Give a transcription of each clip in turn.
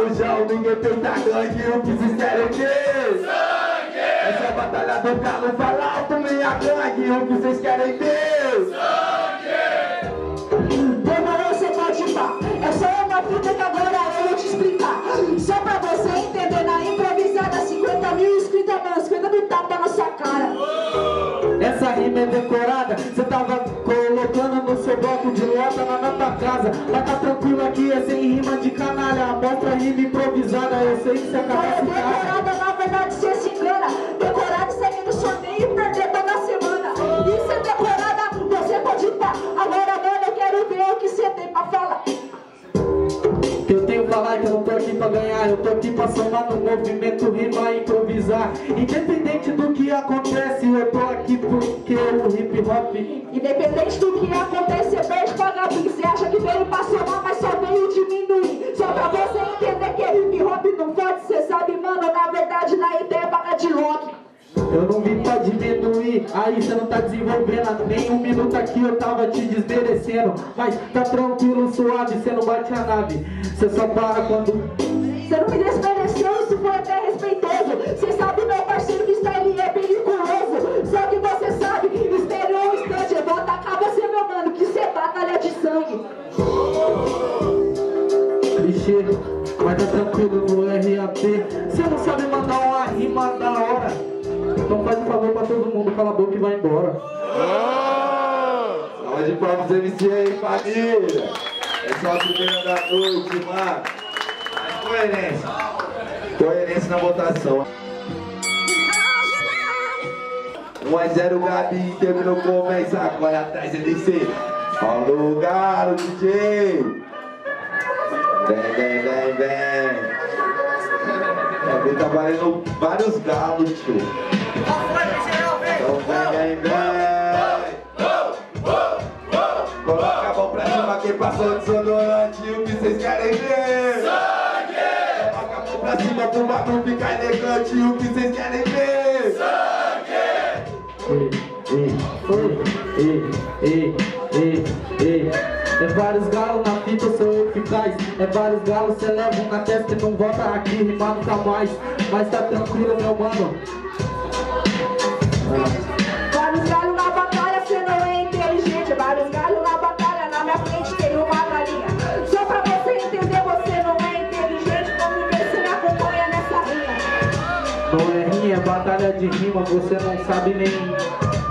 rabujão, ninguém peita gangue, o que se quer é que? Sangue! Essa é a batalha do galo, fala alto, minha gangue, o que vocês querem ter? Sangue! Demorou, você pode pá. É só uma fita que agora é eu vou te explicar. Só pra você entender, na improvisada, 50 mil inscritos, mano, 50 mil tapa na sua cara. Oh! Essa rima é decorada, você tava colocando no seu bloco de lota na nossa casa. Mas tá de canalha. Mostra a rima improvisada, eu sei que cê é decorada, na verdade, você se engana. Decorada, segue no sorteio e perder toda semana. Isso é decorada, você pode ir pá. Agora, mano, eu quero ver o que você tem pra falar. Eu tenho que falar que eu não tô aqui pra ganhar, eu tô aqui pra somar no movimento, rima improvisar. Independente do que acontece, eu tô aqui porque o hip hop. Independente do que acontece, você perde pra Gabi. Você acha que veio pra somar, mas só Vim pra diminuir, aí você não tá desenvolvendo. Nem um minuto aqui eu tava te desmerecendo. Mas tá tranquilo, suave, você não bate a nave. Você só para quando. Você não me desmereceu, isso foi até respeitoso. Você sabe, meu parceiro, que style é perigoso. Só que você sabe, esperou um instante, eu vou atacar você, meu mano, que você batalha de sangue. clichê, mas tá tranquilo no RAP. Você não sabe Então faz um favor pra todo mundo, cala a boca e vai embora. Salva de palmas MC aí, família. É só a primeira da noite, mano. Mas coerência. Coerência na votação. 1 a 0 Gabi, terminou começa, corre atrás, LC. Falou, galo, DJ. Vem, vem, vem, vem. Gabi tá valendo vários galos, tio. Então vem, vem, vem. Coloca a mão pra cima, quem passou desodorante, o que vocês querem ver? Sangue! Coloca a mão pra cima pro bagulho ficar elegante, o que vocês querem ver? Ei, ei, ei, ei, ei. É vários galos na fita, eu sou eficaz. É vários galos, cê leva um na testa e não volta aqui, rimar nunca mais. Mas tá tranquilo, meu mano. Vários galhos na batalha, você não é inteligente. Vários galhos na batalha, na minha frente tem uma galinha. Só pra você entender, você não é inteligente. Vamos ver se me acompanha nessa rima. Não é rinha, é batalha de rima, você não sabe nem.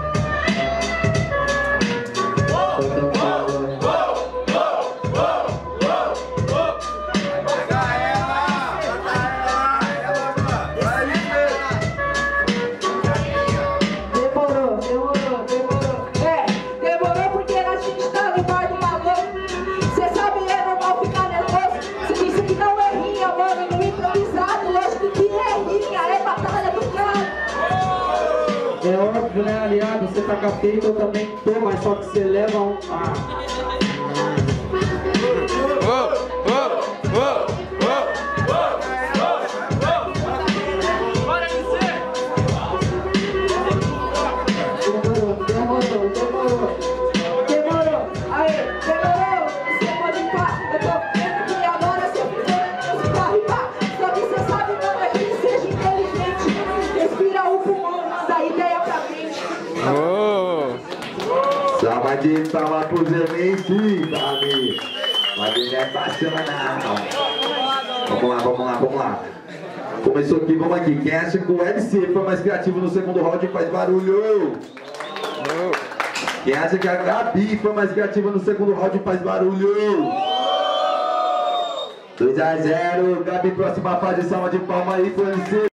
Você tá com a eu também tô, mas só que você leva um. Ah. MC, família. Mas ele é passional. Vamos lá, vamos lá, vamos lá. Começou aqui, vamos aqui. Quem acha que o LC foi mais criativo no segundo round faz barulho? Quem acha que a Gabi foi mais criativa no segundo round faz barulho? 2 a 0 Gabi, próxima fase, salva de palma aí pro LC.